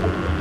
you